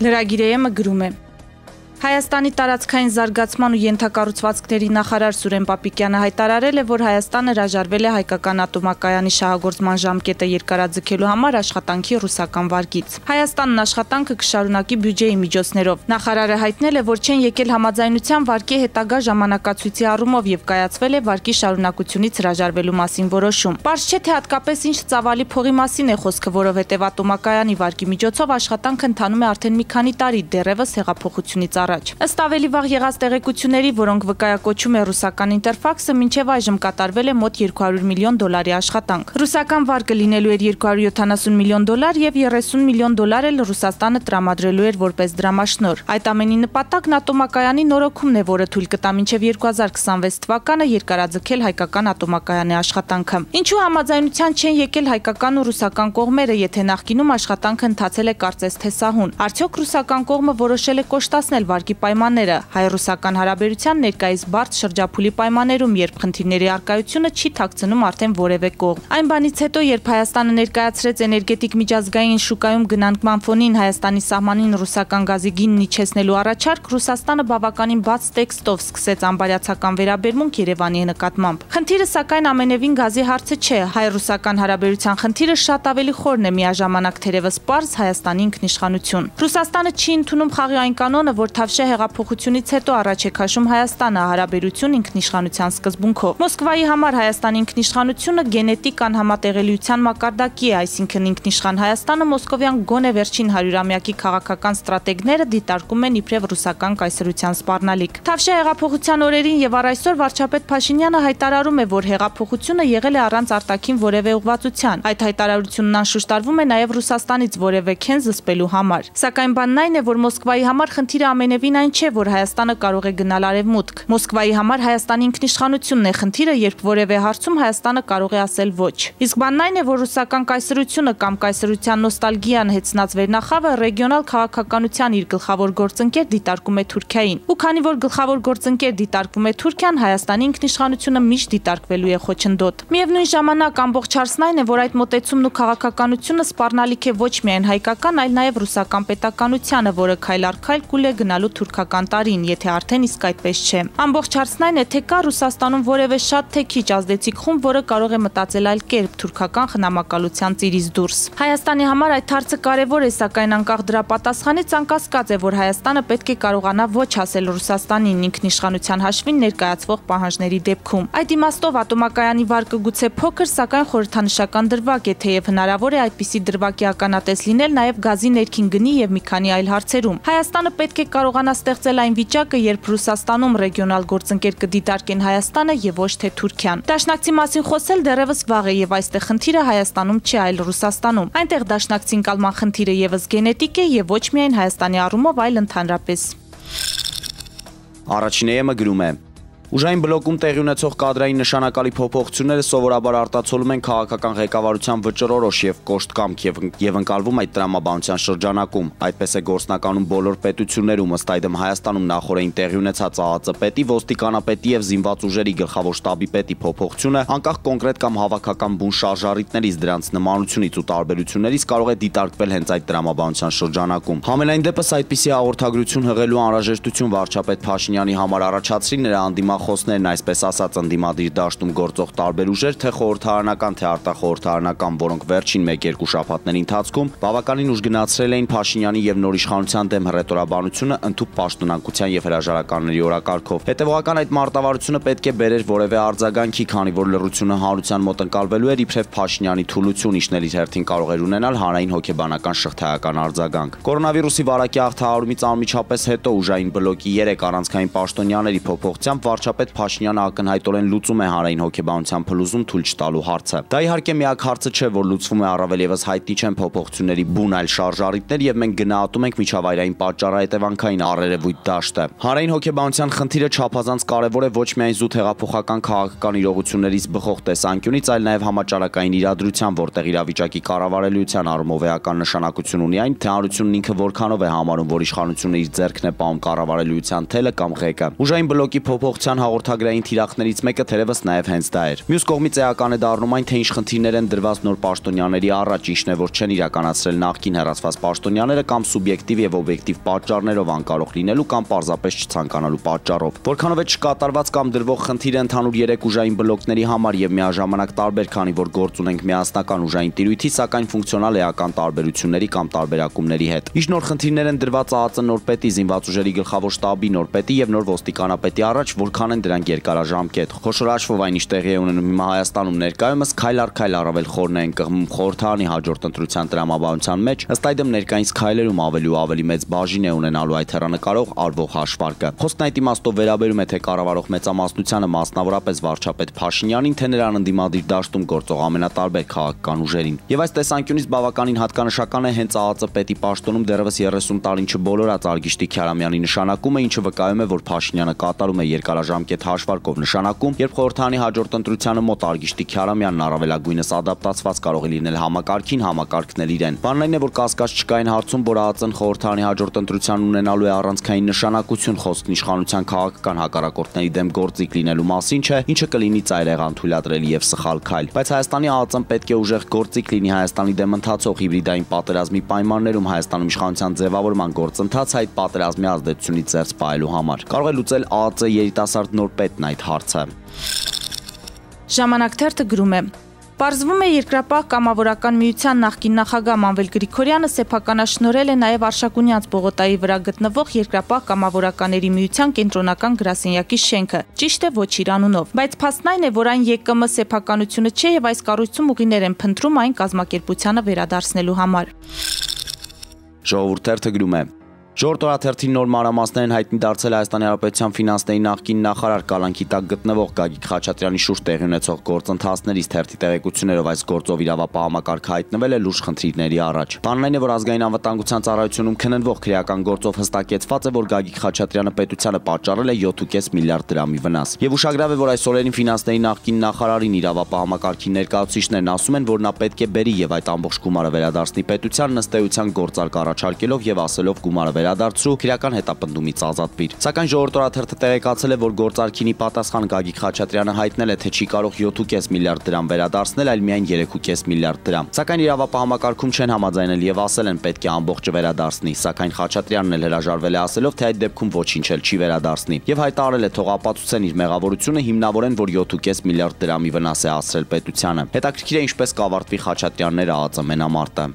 Լրագիրը գրում է. Հայաստանի տարածքային զարգացման ու յենթակառուցվածքների նախարար Սուրեն Պապիկյանը հայտարարել է, որ Հայաստանը հրաժարվել է հայկական ատոմակայանի շահագործման ժամկետը երկարաձգելու համար աշխատանքի ռուսական վարկից։ Հայաստանն աշխատանքը կշարունակի բյուջեի միջոցներով։ Նախարարը հայտնել է, որ չեն եկել համաձայնության վարկի հետագա ժամանակացույցի առումով եւ կայացվել է վարկի շարունակությունից հրաժարվելու մասին որոշում։ Պարզ չէ թե հատկապես ինչ ծավալի փողի մասին է խոսքը, որովհետեւ ատոմակայանի վարկի միջոցով աշխատանքը ընթանում է արդեն մի քանի տարի դեռևս հեղափոխությունից առաջ առաջ։ Ըստ ավելի վաղ եղած տեղեկությունների, որոնք վկայակոչում է ռուսական Ինտերֆաքսը, մինչև այժմ կատարվել է մոտ 200 միլիոն դոլարի աշխատանք։ Ռուսական վարկը լինելու էր 270 միլիոն դոլար եւ 30 միլիոն դոլար էլ Ռուսաստանը տրամադրելու էր որպես դրամաշնոր։ Այդ ամենի նպատակն ատոմակայանի նորոգումն է, որը թույլ կտա մինչև 2026 թվականը երկարաձգել հայկական ատոմակայանի աշխատանքը։ Ինչու համաձայնության չեն եկել հայկական ու ռուսական կողմերը, եթե նախկինում աշխատանքը ընթացել է կարծես թե սահուն։ Արդյոք ռուսական կողմը որոշել է կոշտացնել վարկի պայմանները հայ-ռուսական հարաբերության ներկայիս բարդ շրջափուլի պայմաններում, երբ խնդիրների արկայությունը չի ཐակցնում արդեն որևէ կողմ։ Այն բանից հետո, երբ Հայաստանը ներկայացրեց էներգետիկ միջազգային շուկայում գնանկման ֆոնին Հայաստանի սահմանին ռուսական գազի գինն իջեցնելու առաջարկ, Ռուսաստանը բավականին բաց տեքստով սկսեց անբարյացական վերաբերմունք Երևանի նկատմամբ։ Խնդիրը սակայն ամենևին գազի հարցը չէ, հայ-ռուսական հարաբերության խնդիրը շատ ավելի խորն է միաժամանակ թերևս པարզ Հայաստանի ինքնիշխանություն։ Ռուսաստանը չի ընդունում խաղի այն կանոնը, որ Թավշյա հեղափոխությունից հետո առաջ է քաշում Հայաստանը հարաբերություն ինքնիշխանության սկզբունքով։ Մոսկվայի համար Հայաստանի ինքնիշխանությունը գենետիկ անհամատեղելիության մակարդակի է, այսինքն ինքնիշխան Հայաստանը մոսկովյան գոնե վերջին 100-ամյակի քաղաքական ստրատեգները դիտարկում են իբրև ռուսական կայսրության սպառնալիք։ Թավշյա հեղափոխության օրերին եւ առ այսօր վարչապետ Փաշինյանը հայտարարում է, որ հեղափոխությունը եղել է առանց արտաքին որևէ ուղղվածության։ Այդ հայտարարությունն անշուշտարվում է նաեւ Ռուսաստանից որևէ քեն զսպելու համար։ Սակայն բանն այն է, որ Մոսկվայի համար խնդիրը ամեն ամենևին այն չէ, որ Հայաստանը կարող է գնալ արևմուտք։ Մոսկվայի համար Հայաստանի ինքնիշխանությունն է խնդիրը, երբ որևէ հարցում Հայաստանը կարող է ասել ոչ։ Իսկ բանն այն է, որ ռուսական կայսրությունը կամ կայսրության նոստալգիան հեծնած վերնախավը ռեգիոնալ քաղաքականության իր գլխավոր գործընկեր դիտարկում է Թուրքիային։ Ու քանի որ գլխավոր գործընկեր դիտարկվում է Թուրքիան, Հայաստանի ինքնիշխանությունը միշտ դիտարկվելու է խոչընդոտ։ Միևնույն ժամանակ ամբողջ հարցն այն է, որ այդ մոտեցումն ու քաղաքականությունը սպառնալիք է ոչ միայն հայկական, այլ նաև ռուսական պետականությանը, որը քայլ առ քայլ կուլ է գնալու գնալու թուրքական տարին, եթե արդեն իսկ այդպես չէ։ Ամբողջ հարցն այն է, թե կա Ռուսաստանում որևէ շատ թե քիչ ազդեցիկ խումբ, որը կարող է մտածել այլ կերպ թուրքական խնամակալության ծիրից դուրս։ Հայաստանի համար այդ հարցը կարևոր է, սակայն անկախ դրա պատասխանից անկասկած է, որ Հայաստանը պետք է կարողանա ոչ ասել Ռուսաստանին ինքնիշխանության հաշվին ներկայացվող պահանջների դեպքում։ Այդ իմաստով ատոմակայանի վարկը գուցե փոքր, սակայն խորհրդանշական դրվագ է, թեև հնարավոր է այդպիսի դրվագի ականատես լինել նաև գազի ներքին գնի եւ մի քանի այլ հարցերում։ Հայաստանը պետք է կարող կարողանա ստեղծել այն վիճակը, երբ Ռուսաստանում ռեգիոնալ գործընկեր կդիտարկեն Հայաստանը եւ ոչ թե Թուրքիան։ Դաշնակցի մասին խոսել դեռևս վաղ է եւ այստեղ խնդիրը Հայաստանում չի, այլ Ռուսաստանում։ Այնտեղ դաշնակցին կալման խնդիրը եւս գենետիկ է եւ ոչ միայն Հայաստանի առումով, այլ ընդհանրապես։ Առաջին էմը գրում է. Ուժային բլոկում տեղի ունեցող կադրային նշանակալի փոփոխությունները սովորաբար արտացոլում են քաղաքական ղեկավարության վճռորոշ եւ կոշտ կամք եւ եւ ընկալվում այդ տրամաբանության շրջանակում։ Այդպես է գործնականում բոլոր պետություններում, ըստ այդմ Հայաստանում նախորդին տեղի ունեցած ԱԱԾ պետի, ոստիկանապետի եւ զինված ուժերի գլխավոր շտաբի պետի փոփոխությունը, անկախ կոնկրետ կամ հավաքական բուն շարժարիտներից դրանց նմանությունից ու տարբերություններից կարող է դիտարկվել հենց այդ տրամաբանության շրջանակում։ Համենայն դեպս այդպիսի հաղորդագրություն հղելու անհրաժեշտություն վարչապետ Փաշինյանի համար առաջացրի նրա անդիմա նախախոսներն այսպես ասած ընդդիմադիր դաշտում գործող տարբեր ուժեր, թե խորհրդարանական, թե արտախորհրդարանական, որոնք վերջին 1-2 շաբաթների ընթացքում բավականին ուժ գնացրել էին Փաշինյանի եւ նոր իշխանության դեմ հռետորաբանությունը ընդཐུպ պաշտոնանկության եւ հրաժարականների օրակարգով։ Հետևողական այդ մարտավարությունը պետք է բերեր որևէ արձագանքի, քանի որ լրությունը հանրության մոտ ընկալվելու էր իբրև Փաշինյանի թուլություն իշնել իր հերթին կարող էր ունենալ հանրային հոգեբանական շղթայական արձագանք։ Կորոնավիրուսի վարակի աղթահարումից անմիջապես հետո ուժային բլոկի 3 առանցքային պաշտոնյաների փոփոխությամբ վարչապետ վարչապետ Փաշինյանը ակնհայտորեն լուծում է հանրային հոգեբանության փլուզում թույլ չտալու հարցը։ Դա իհարկե միակ հարցը չէ, որ լուծվում է առավել եւս հայտնի չեն փոփոխությունների բուն այլ շարժարիտներ եւ մենք գնահատում ենք միջավայրային պատճառահետևանքային առերևույթ դաշտը։ Հանրային հոգեբանության խնդիրը չափազանց կարեւոր է ոչ միայն զուտ հեղափոխական քաղաքական իրողություններից բխող տեսանկյունից, այլ նաեւ համաճարակային իրադրության, որտեղ իրավիճակի կառավարելիության առումով էական նշանակություն ունի այն, թե հանրությունն ինքը որքանով է համարում, որ իշխանությունը իր ձեռքն է պահում կառավարելիության թելը կամ ղեկը։ Ուժային բլոկի փոփոխության կառավարության հաղորդագրային թիրախներից մեկը թերևս նաև հենց դա էր։ Մյուս կողմից էական է դառնում այն, թե ինչ խնդիրներ են դրված նոր պաշտոնյաների առաջ, ինչն է որ չեն իրականացրել նախկին հեռացված պաշտոնյաները կամ սուբյեկտիվ եւ օբյեկտիվ պատճառներով անկարող լինելու կամ պարզապես չցանկանալու պատճառով։ Որքանով է չկատարված կամ դրվող խնդիրը ընդհանուր երեք ուժային բլոկների համար եւ միաժամանակ տարբեր, քանի որ գործ ունենք միասնական ուժային տիրույթի, սակայն ֆունկցիոնալ էական տարբերությունների կամ տարբերակումների հետ։ Ինչ նոր խնդիրներ են դրված ԱԱԾ նորպետի զինված ուժերի գլխավոր շտաբի նորպետի եւ նոր ոստիկանապետի առաջ, որքան են դրանք երկարաժամկետ։ Խոշոր հաշվով այն ինչ տեղի է ունենում հիմա Հայաստանում ներկայումս քայլ առ քայլ առավել խորն են կղմում խորհրդանի հաջորդ ընտրության տրամաբանության մեջ, ըստ այդմ ներկայիս քայլերում ավելի ու ավելի մեծ բաժին է ունենալու այդ հերանեկարող արվող հաշվարկը։ Խոսքն այդ իմաստով վերաբերում է թե կառավարող մեծամասնությանը մասնավորապես վարչապետ Փաշինյանին, թե նրան ընդդիմադիր դաշտում գործող ամենատարբեր քաղաքական ուժերին։ Եվ այս տեսանկյունից բավականին հատկանշական է հենց ԱԱԾ պետի պաշտոնում դեռևս 30 տարին չբոլորած Արգիշտի Քյարամյանի նշանակումը, ինչը վկայում է, որ Փաշինյանը կատարում է երկարաժամկետ հաշվարկով նշանակում, երբ խորհրդանի հաջորդ ընտրությանը մոտ Արգիշտի Քյարամյանն առավելագույնս ադապտացված կարող է լինել համակարգին, համակարգն էլ իրեն։ Բանն այն է, որ կասկած չկա այն հարցում, որ ԱԱԾ-ն խորհրդանի հաջորդ ընտրության ունենալու է առանցքային նշանակություն խոսքն իշխանության քաղաքական հակառակորդների դեմ գործիք լինելու մասին չէ, ինչը կլինի ծայրեղան թույլատրելի եւ սխալ քայլ։ Բայց Հայաստանի ԱԱԾ-ն պետք է ուժեղ գործիք լինի Հայաստանի դեմ ընթացող հիբրիդային պատերազմի պայմաններում Հայաստանում իշխանության ձևավորման գործընթացը այդ պատերազմի ազդեցությունից ծերծ պահելու համար։ Կարող է լուծել ԱԱԾ երիտասարդ նոր պետն այդ հարցը։ Ժամանակ թերթը գրում է. Պարզվում է երկրապահ կամավորական միության նախկին նախագահ Մանվել Գրիգորյանը սեփականաշնորել է նաև Արշակունյանց Բողոտայի վրա գտնվող երկրապահ կամավորականների միության կենտրոնական գրասենյակի շենքը։ Ճիշտ է ոչ իր անունով, բայց փաստն այն է, որ այն ԵԿՄ սեփականությունը չէ եւ այս կառույցում ուղիներ են փնտրում այն կազմակերպությանը վերադարձնելու համար։ Ժողովուրդ թերթը գրում է. Ժորտ օրաթերթի նոր մանրամասներն հայտնի դարձել Հայաստանի Հանրապետության ֆինանսների նախկին նախարար Կալանքի տակ գտնվող Գագիկ Խաչատրյանի շուրջ տեղի ունեցող գործընթացներից թերթի տեղեկություններով այս գործով իրավապահ համակարգ հայտնվել է լուրջ խնդիրների առաջ։ Բանն այն է, որ ազգային անվտանգության ծառայությունում քննվող քրեական գործով հստակեցված է, որ Գագիկ Խաչատրյանը պետությանը պատճառել է 7.5 միլիարդ դրամի վնաս։ Եվ ուշագրավ է, որ այս օրերին ֆինանսների նախկին նախարարին իրավապահ համակարգի ներկայացուցիչներն ասում են, որ նա պետք է բերի եւ այդ ամբողջ գումարը վերադարձնի պետության նստեյության գործարք առաջարկելով եւ ասելով գումարը վերադարձրու քրեական հետապնդումից ազատվիր։ Սակայն ժողովրդարաթերթը տեղեկացել է, որ գործարքինի պատասխան Գագիկ Խաչատրյանը հայտնել է, թե չի կարող 7.5 միլիարդ դրամ վերադարձնել, այլ միայն 3.5 միլիարդ դրամ։ Սակայն իրավապահ համակարգում չեն համաձայնել եւ ասել են պետք է ամբողջը վերադարձնի, սակայն Խաչատրյանն էլ հրաժարվել է ասելով, թե այդ դեպքում ոչինչ էլ չի վերադարձնի եւ հայտարարել է թող ապացուցեն իր մեղավորությունը հիմնավորեն, որ 7.5 միլիարդ դրամի վնաս է հասցրել պետությանը։ Հետաքրքիր է ինչպես կավարտվի Խաչատրյանները ԱԱԾ մենամարտը։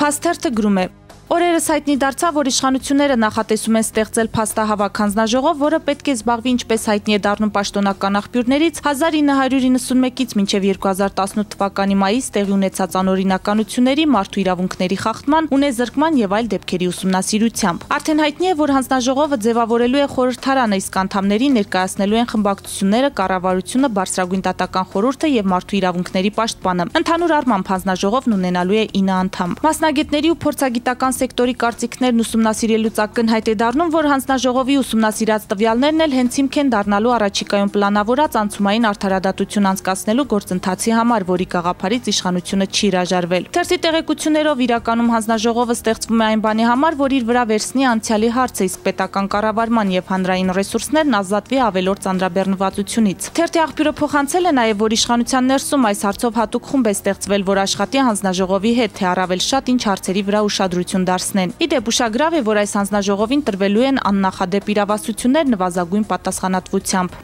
Փաստերթը գրում է. Օրերս հայտնի դարձավ, որ իշխանությունները նախատեսում են ստեղծել փաստահավաք հանձնաժողով, որը պետք է զբաղվի ինչպես հայտնի է դառնում պաշտոնական աղբյուրներից 1991-ից մինչև 2018 թվականի մայիս տեղի ունեցած անօրինականությունների, մարդու իրավունքների խախտման, ունեզրկման եւ այլ դեպքերի ուսումնասիրությամբ։ Արդեն հայտնի է, որ հանձնաժողովը ձևավորելու է խորհրդարանը, իսկ անդամներին ներկայացնելու են խմբակցությունները, կառավարությունը, բարձրագույն դատական խորհուրդը եւ մարդու իրավունքների պաշտպանը։ Ընդհանուր առմամբ հանձնաժողովն ունենալու է 9 անդամ։ Մասնագետների ու փորձագիտական սեկտորի կարծիքներն ուսումնասիրելուց ակնհայտ է դառնում, որ հանձնաժողովի ուսումնասիրած տվյալներն էլ հենց հիմք են դառնալու առաջիկայում պլանավորած անցումային արդարադատություն անցկացնելու գործընթացի համար, որի գաղափարից իշխանությունը չի հրաժարվել։ Թերթի տեղեկություններով իրականում հանձնաժողովը ստեղծվում է այն բանի համար, որ իր վրա վերցնի անցյալի հարցը, իսկ պետական կառավարման եւ հանրային ռեսուրսներն ազատվի ավելորդ ծանրաբեռնվածությունից։ Թերթի աղբյուրը փոխանցել է նաեւ, որ իշխանության ներսում այս հարցով հատուկ խումբ է ստեղծվել, որ աշխատի հանձնաժողովի հետ, թե առավել շատ ինչ հարցերի վրա ուշադրություն դարձնեն։ Իդեպ ուշագրավ է, որ այս հանձնաժողովին տրվելու են աննախադեպ իրավասություններ նվազագույն պատասխանատվությամբ։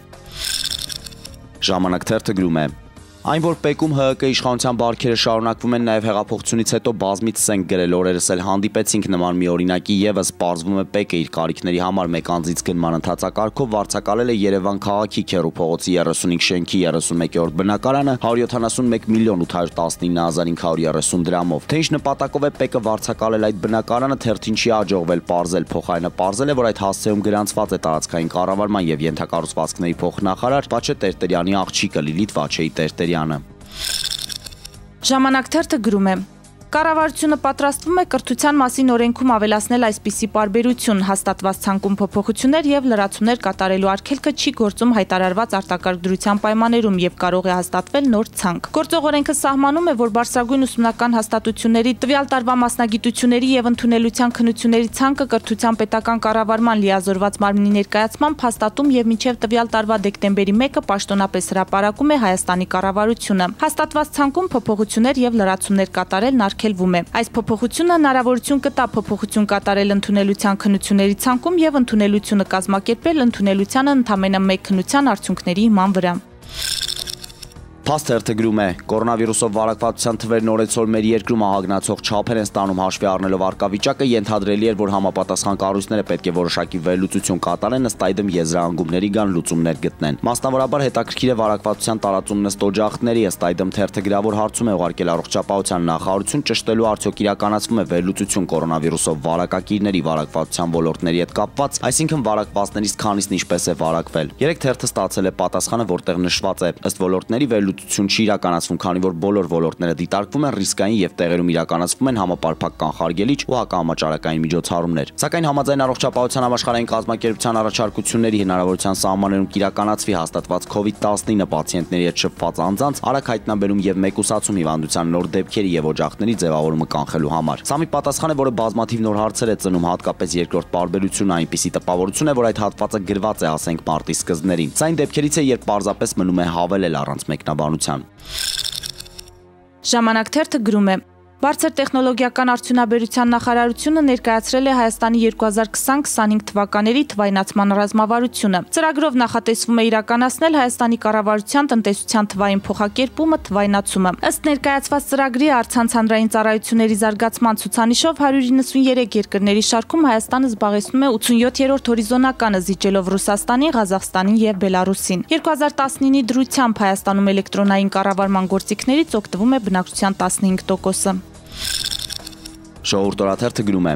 Ժամանակ թերթը գրում է. Այն որ Պեկում ՀՀԿ իշխանության բարքերը շարունակվում են նաև հեղափոխությունից հետո բազմից ենք գրել օրերս էլ հանդիպեցինք նման մի օրինակի եւս պարզվում է Պեկը իր կարիքների համար մեկ անձից գնման ընթացակարգով վարձակալել է Երևան քաղաքի Քերու փողոցի 35 շենքի 31-րդ բնակարանը 171 միլիոն 819530 դրամով։ Թե ինչ նպատակով է Պեկը վարձակալել այդ բնակարանը թերթին չի աջողվել պարզել փոխայինը պարզել է որ այդ հասցեում գրանցված է տարածքային կառավարման եւ ենթակառուցվածքների փոխնախարար Վաչե Տերտերյանի աղջիկը Լիլիթ Վաչեի Տերտերյանը Ժամանակ թերթը գրում է. Կառավարությունը պատրաստվում է կրթության մասին օրենքում ավելացնել այսպիսի պարբերություն՝ հաստատված ցանկում փոփոխություններ եւ լրացումներ կատարելու արգելքը չի գործում հայտարարված արտակարգ դրության պայմաններում եւ կարող է հաստատվել նոր ցանկ։ Գործող օրենքը սահմանում է, որ բարձրագույն ուսումնական հաստատությունների տվյալ տարվա մասնագիտությունների եւ ընդունելության քննությունների ցանկը կրթության պետական կառավարման լիազորված մարմնի ներկայացմամբ հաստատում եւ մինչեւ տվյալ տարվա դեկտեմբերի 1-ը պաշտոնապես հրապարակում է Հայաստանի կառավարությունը։ Հաստատված ցանկում փոփոխություններ եւ լրացումներ կատարելն արգելվում արգելվում է։ Այս փոփոխությունը հնարավորություն կտա փոփոխություն կատարել ընդունելության քննությունների ցանկում եւ ընդունելությունը կազմակերպել ընդունելությանը ընդամենը 1 քննության արդյունքների հիման վրա։ Փաստերթը գրում է. կորոնավիրուսով վարակվածության թվերն օրեցօր մեր երկրում ահագնացող չափեր են ստանում հաշվի առնելով արկավիճակը, ենթադրելի էր, որ համապատասխան կառույցները պետք է որոշակի վերլուծություն կատարեն, ըստ այդմ եզրահանգումների կան լուծումներ գտնեն։ Մասնավորաբար հետաքրքիր է վարակվածության տարածումն ըստ օջախների, ըստ այդմ թերթը գրավոր հարցում է ուղարկել առողջապահության նախարարություն ճշտելու արդյոք իրականացվում է վերլուծություն կորոնավիրուսով վարակակիրների վարակվածության ոլորտների հետ կապված, այսինքն վարակվածներից քանիսն ինչպես է վարակվել։ Երեք թերթը ստացել է պատասխանը, որտեղ նշված է ըստ ոլորտների վերլուծություն արտադրություն չի իրականացվում, քանի որ բոլոր ոլորտները դիտարկվում են ռիսկային եւ տեղերում իրականացվում են համապարփակ կանխարգելիչ ու հակահամաճարակային միջոցառումներ։ Սակայն համաձայն առողջապահության համաշխարհային կազմակերպության առաջարկությունների հնարավորության սահմաններում կիրականացվի հաստատված COVID-19 պացիենտների հետ շփված անձանց արագ հայտնաբերում եւ մեկուսացում հիվանդության նոր դեպքերի եւ օջախների ձևավորումը կանխելու համար։ Սա մի պատասխան է, որը բազմաթիվ նոր հարցեր է ծնում, հատկապես երկրորդ պարբերությունը այնպիսի տպավորություն է, որ այդ հատվածը գրված է, ասենք, մարտի սկզբներին։ Սա այն դեպքերից է, երբ պարզապես մնում է հավելել առանց մեկնաբանության։ Ժամանակ թերթը գրում է. Բարձր տեխնոլոգիական արդյունաբերության նախարարությունը ներկայացրել է Հայաստանի 2020-25 թվականների թվայնացման ռազմավարությունը։ Ծրագրով նախատեսվում է իրականացնել Հայաստանի կառավարության տնտեսության թվային փոխակերպումը թվայնացումը։ Ըստ ներկայացված ծրագրի արցանց հանրային ծառայությունների զարգացման ցուցանիշով 193 երկրների շարքում Հայաստանը զբաղեցնում է 87-րդ հորիզոնականը զիջելով Ռուսաստանին, Ղազախստանին եւ Բելարուսին։ 2019-ի դրությամբ Հայաստանում էլեկտրոնային կառավարման գործիքներից օգտվում է բնակչության 15%-ը։ Շոուր տորաթերթը գրում է.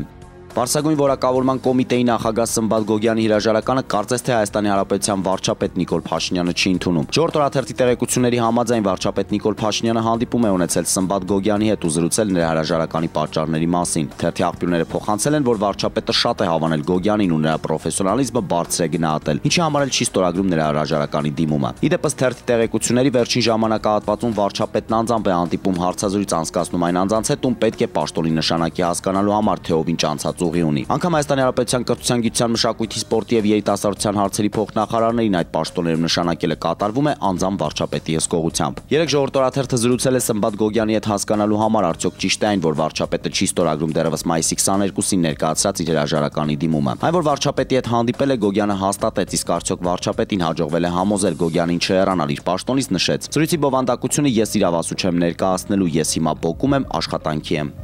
Պարսագույն որակավորման կոմիտեի նախագահ Սմբատ Գոգյանի հրաժարականը կարծես թե Հայաստանի Հանրապետության վարչապետ Նիկոլ Փաշինյանը չի ընդունում։ Ժորտ օրաթերթի տեղեկությունների համաձայն վարչապետ Նիկոլ Փաշինյանը հանդիպում է ունեցել Սմբատ Գոգյանի հետ ու զրուցել նրա հրաժարականի պատճառների մասին։ Թերթի աղբյուրները փոխանցել են, որ վարչապետը շատ է հավանել Գոգյանին ու նրա պրոֆեսիոնալիզմը բարձր է գնահատել, ինչի համար էլ չի ստորագրում նրա հրաժարականի դիմումը։ Իդեպս թերթի տեղեկությունների վերջին ժամանակահատվածում վարչապետն անձամբ է հանդիպում հարցազրույց անցկացնում այն անձանց հետ, ում պետք է պաշտոնի նշանակի հասկանալու համար թե ով ինչ անցած ստեղծված ուղի ունի։ Անկամ Հայաստանի Հանրապետության կրթության, գիտության, մշակույթի, սպորտի եւ երիտասարդության հարցերի փոխնախարարներին այդ պաշտոններում նշանակելը կատարվում է անձամբ վարչապետի հսկողությամբ։ Երեք ժողովրդարաթերթը զրուցել է Սմբատ Գոգյանի հետ հասկանալու համար արդյոք ճիշտ է այն, որ վարչապետը չի ստորագրում դեռևս մայիսի 22-ին ներկայացրած իր հրաժարականի դիմումը։ Այն որ վարչապետի հետ հանդիպել է Գոգյանը հաստատեց, իսկ արդյոք վարչապետին հաջողվել է համոզել Գոգյանին չհեռանալ իր պաշտոնից նշեց։ Զրույցի բովանդակությունը ես իրավասու չեմ ներկայացնելու, ես հիմա փոկում եմ աշխատանքի եմ։